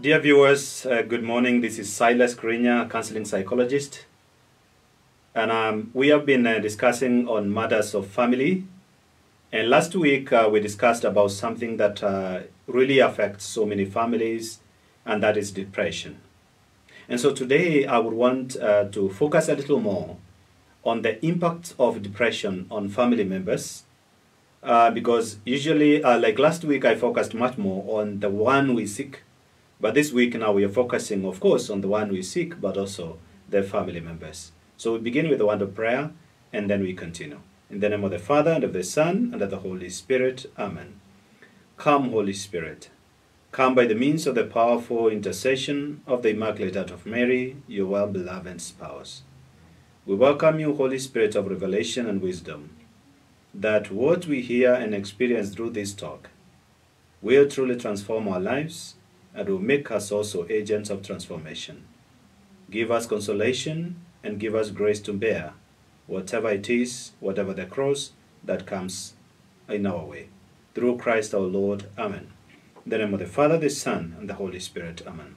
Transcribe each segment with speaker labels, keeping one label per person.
Speaker 1: Dear viewers, uh, good morning. This is Silas Kiriinya, counseling psychologist. And um, we have been uh, discussing on matters of family. And last week uh, we discussed about something that uh, really affects so many families, and that is depression. And so today I would want uh, to focus a little more on the impact of depression on family members. Uh, because usually, uh, like last week, I focused much more on the one we seek but this week now we are focusing, of course, on the one we seek, but also their family members. So we begin with the word of prayer, and then we continue. In the name of the Father, and of the Son, and of the Holy Spirit. Amen. Come, Holy Spirit. Come by the means of the powerful intercession of the Immaculate Heart of Mary, your well beloved spouse. We welcome you, Holy Spirit of revelation and wisdom, that what we hear and experience through this talk will truly transform our lives and will make us also agents of transformation. Give us consolation and give us grace to bear whatever it is, whatever the cross that comes in our way. Through Christ our Lord. Amen. In the name of the Father, the Son, and the Holy Spirit. Amen.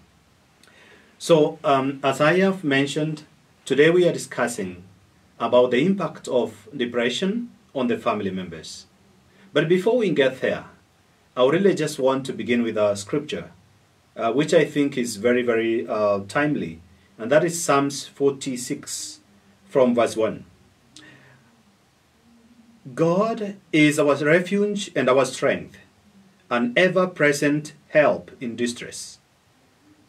Speaker 1: So, um, as I have mentioned, today we are discussing about the impact of depression on the family members. But before we get there, I really just want to begin with our scripture uh, which I think is very, very uh, timely, and that is Psalms 46 from verse 1. God is our refuge and our strength, an ever present help in distress.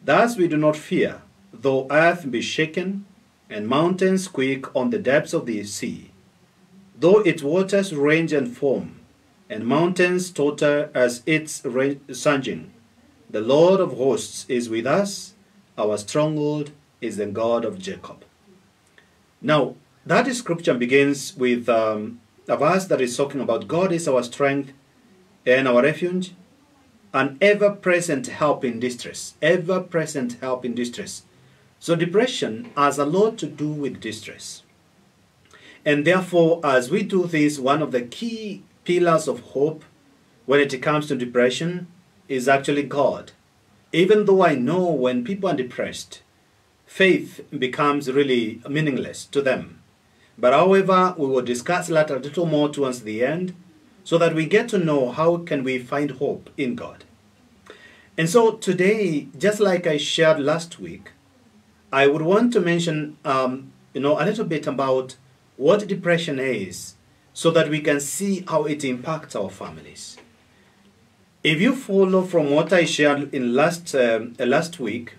Speaker 1: Thus we do not fear, though earth be shaken and mountains quake on the depths of the sea, though its waters range and foam, and mountains totter as its surging. The Lord of hosts is with us, our stronghold is the God of Jacob. Now, that scripture begins with um, a verse that is talking about God is our strength and our refuge, an ever present help in distress. Ever present help in distress. So, depression has a lot to do with distress. And therefore, as we do this, one of the key pillars of hope when it comes to depression is actually God. Even though I know when people are depressed, faith becomes really meaningless to them. But however, we will discuss that a little more towards the end so that we get to know how can we find hope in God. And so today, just like I shared last week, I would want to mention um, you know, a little bit about what depression is so that we can see how it impacts our families. If you follow from what I shared in last um, uh, last week,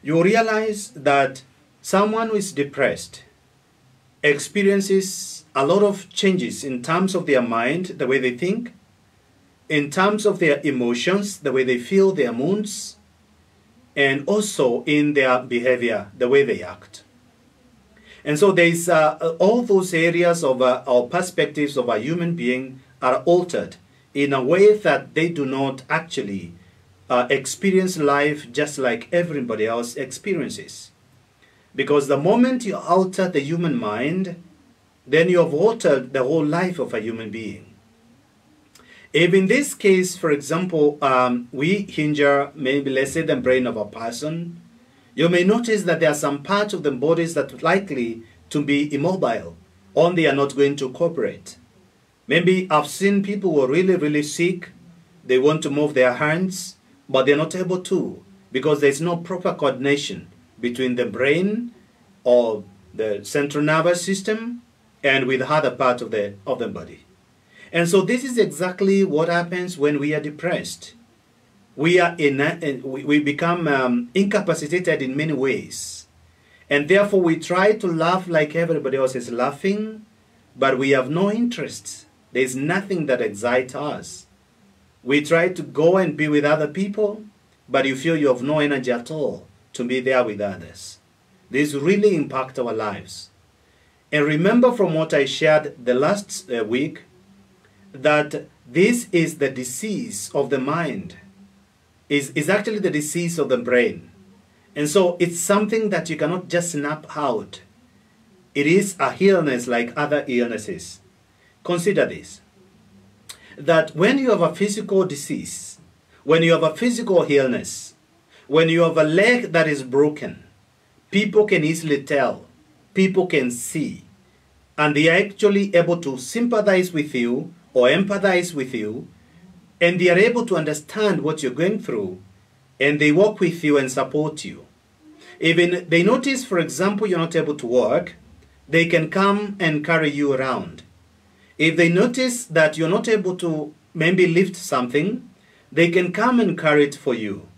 Speaker 1: you realize that someone who is depressed experiences a lot of changes in terms of their mind, the way they think, in terms of their emotions, the way they feel their moods, and also in their behavior, the way they act. And so there's uh, all those areas of uh, our perspectives of a human being are altered in a way that they do not actually uh, experience life just like everybody else experiences. Because the moment you alter the human mind, then you have altered the whole life of a human being. If in this case, for example, um, we injure maybe let's say the brain of a person, you may notice that there are some parts of the bodies that are likely to be immobile, or they are not going to cooperate. Maybe I've seen people who are really, really sick. They want to move their hands, but they're not able to because there's no proper coordination between the brain or the central nervous system and with other part of the, of the body. And so this is exactly what happens when we are depressed. We, are in, we become um, incapacitated in many ways. And therefore we try to laugh like everybody else is laughing, but we have no interest there's nothing that excites us. We try to go and be with other people, but you feel you have no energy at all to be there with others. This really impacts our lives. And remember from what I shared the last uh, week that this is the disease of the mind. Is is actually the disease of the brain. And so it's something that you cannot just snap out. It is a illness like other illnesses. Consider this that when you have a physical disease, when you have a physical illness, When you have a leg that is broken, people can easily tell, people can see, and they are actually able to sympathize with you or empathize with you, and they are able to understand what you're going through, and they walk with you and support you. Even they notice, for example, you're not able to walk, they can come and carry you around. If they notice that you're not able to maybe lift something, they can come and carry it for you.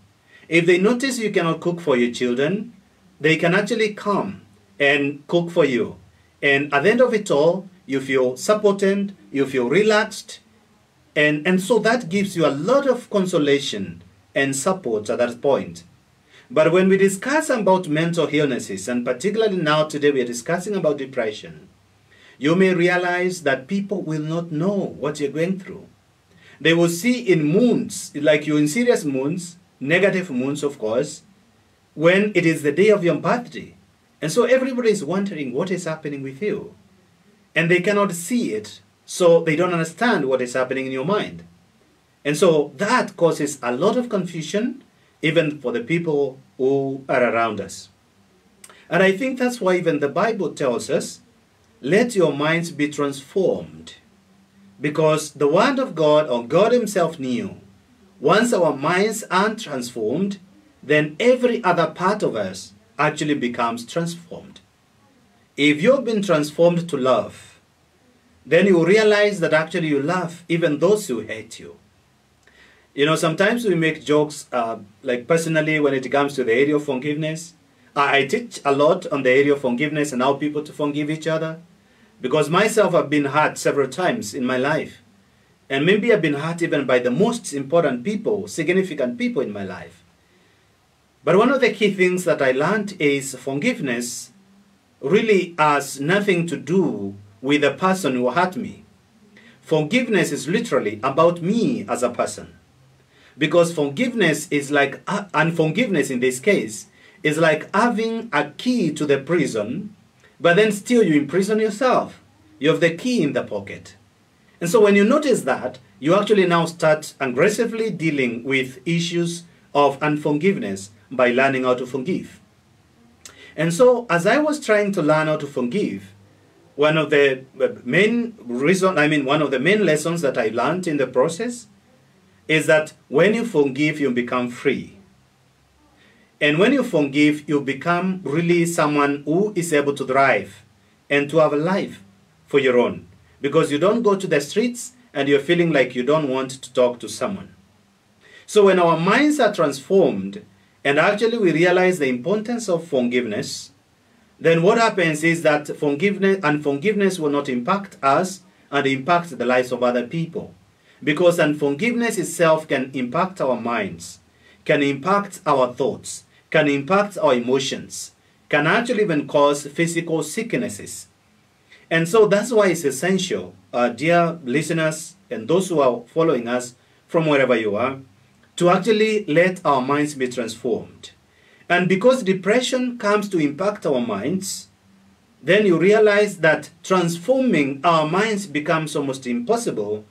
Speaker 1: If they notice you cannot cook for your children, they can actually come and cook for you. And at the end of it all, you feel supported, you feel relaxed, and, and so that gives you a lot of consolation and support at that point. But when we discuss about mental illnesses, and particularly now today we are discussing about depression, you may realize that people will not know what you're going through. They will see in moons, like you in serious moons, negative moons, of course, when it is the day of your birthday. And so everybody is wondering what is happening with you. And they cannot see it, so they don't understand what is happening in your mind. And so that causes a lot of confusion even for the people who are around us. And I think that's why even the Bible tells us, let your minds be transformed. Because the Word of God, or God Himself, knew once our minds are transformed, then every other part of us actually becomes transformed. If you've been transformed to love, then you realize that actually you love even those who hate you. You know, sometimes we make jokes, uh, like personally, when it comes to the area of forgiveness. I, teach a lot on the area of forgiveness and how people to forgive each other. Because myself, I've been hurt several times in my life. And maybe I've been hurt even by the most important people, significant people in my life. But one of the key things that I learned is forgiveness really has nothing to do with the person who hurt me. Forgiveness is literally about me as a person. Because forgiveness is like, uh, unforgiveness in this case, is like having a key to the prison, but then still you imprison yourself. You have the key in the pocket. And so when you notice that, you actually now start aggressively dealing with issues of unforgiveness by learning how to forgive. And so as I was trying to learn how to forgive, one of the uh, main reason, I mean, one of the main lessons that I learned in the process is that when you forgive, you become free. And when you forgive, you become really someone who is able to thrive and to have a life for your own. Because you don't go to the streets and you're feeling like you don't want to talk to someone. So when our minds are transformed and actually we realize the importance of forgiveness, then what happens is that forgiveness and forgiveness will not impact us and impact the lives of other people. Because unforgiveness itself can impact our minds, can impact our thoughts, can impact our emotions, can actually even cause physical sicknesses. And so that's why it's essential, uh, dear listeners and those who are following us from wherever you are, to actually let our minds be transformed. And because depression comes to impact our minds, then you realize that transforming our minds becomes almost impossible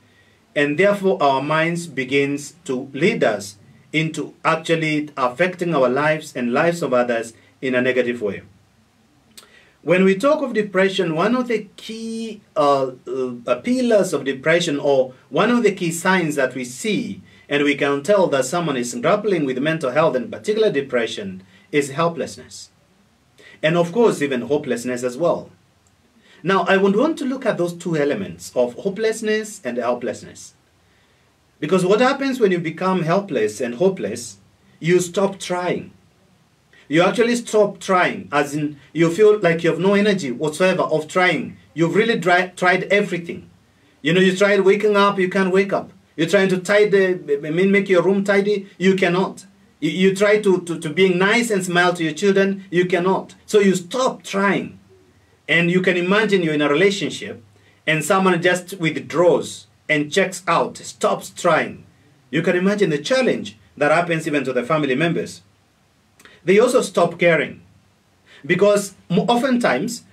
Speaker 1: and therefore our minds begins to lead us into actually affecting our lives and lives of others in a negative way. When we talk of depression, one of the key uh, uh, pillars of depression, or one of the key signs that we see, and we can tell that someone is grappling with mental health and particular depression, is helplessness. And of course, even hopelessness as well. Now, I would want to look at those two elements of hopelessness and helplessness. Because what happens when you become helpless and hopeless, you stop trying. You actually stop trying, as in you feel like you have no energy whatsoever of trying. You've really tried everything. You know, you tried waking up, you can't wake up. You're trying to tidy, I mean, make your room tidy, you cannot. You, you try to, to, to being nice and smile to your children, you cannot. So you stop trying. And you can imagine you're in a relationship and someone just withdraws and checks out, stops trying. You can imagine the challenge that happens even to the family members. They also stop caring because oftentimes